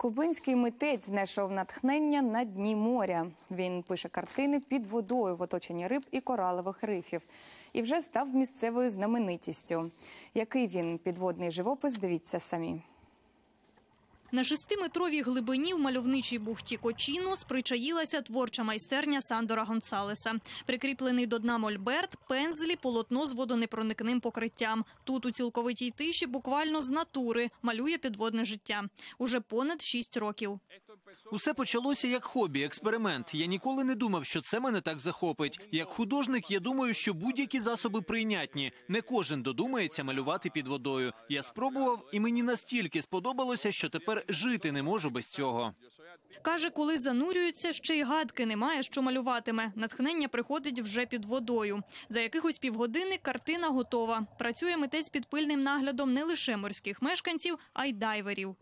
Кубинський митець знайшов натхнення на дні моря. Він пише картини під водою в оточенні риб і коралових рифів. І вже став місцевою знаменитістю. Який він підводний живопис, дивіться самі. На шестиметровій глибині в мальовничій бухті Кочіно спричаїлася творча майстерня Сандора Гонсалеса. Прикріплений до дна мольберт, пензлі, полотно з водонепроникним покриттям. Тут у цілковитій тиші буквально з натури малює підводне життя. Уже понад шість років. Усе почалося як хобі, експеримент. Я ніколи не думав, що це мене так захопить. Як художник, я думаю, що будь-які засоби прийнятні. Не кожен додумається малювати під водою. Я спробував, і мені настільки сподобалося, що тепер жити не можу без цього. Каже, коли занурюється, ще й гадки немає, що малюватиме. Натхнення приходить вже під водою. За якихось півгодини картина готова. Працює митець під пильним наглядом не лише морських мешканців, а й дайверів.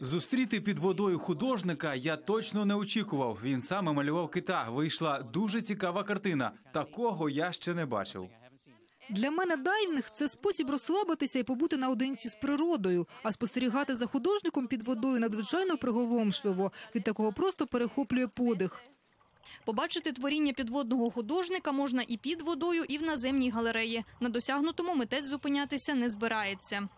Зустріти під водою художника я точно не очікував. Він саме малював кита. Вийшла дуже цікава картина. Такого я ще не бачив. Для мене дайвінг – це спосіб розслабитися і побути наодинці з природою. А спостерігати за художником під водою надзвичайно приголомшливо. Від такого просто перехоплює подих. Побачити творіння підводного художника можна і під водою, і в наземній галереї. На досягнутому митець зупинятися не збирається.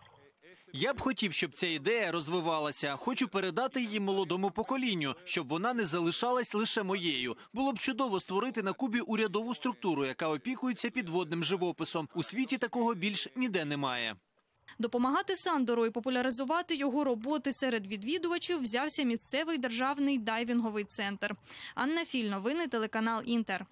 Я б хотів, щоб ця ідея розвивалася. Хочу передати її молодому поколінню, щоб вона не залишалась лише моєю. Було б чудово створити на Кубі урядову структуру, яка опікується підводним живописом. У світі такого більш ніде немає. Допомагати Сандору і популяризувати його роботи серед відвідувачів взявся місцевий державний дайвінговий центр. Анна Філь, новини телеканал Інтер.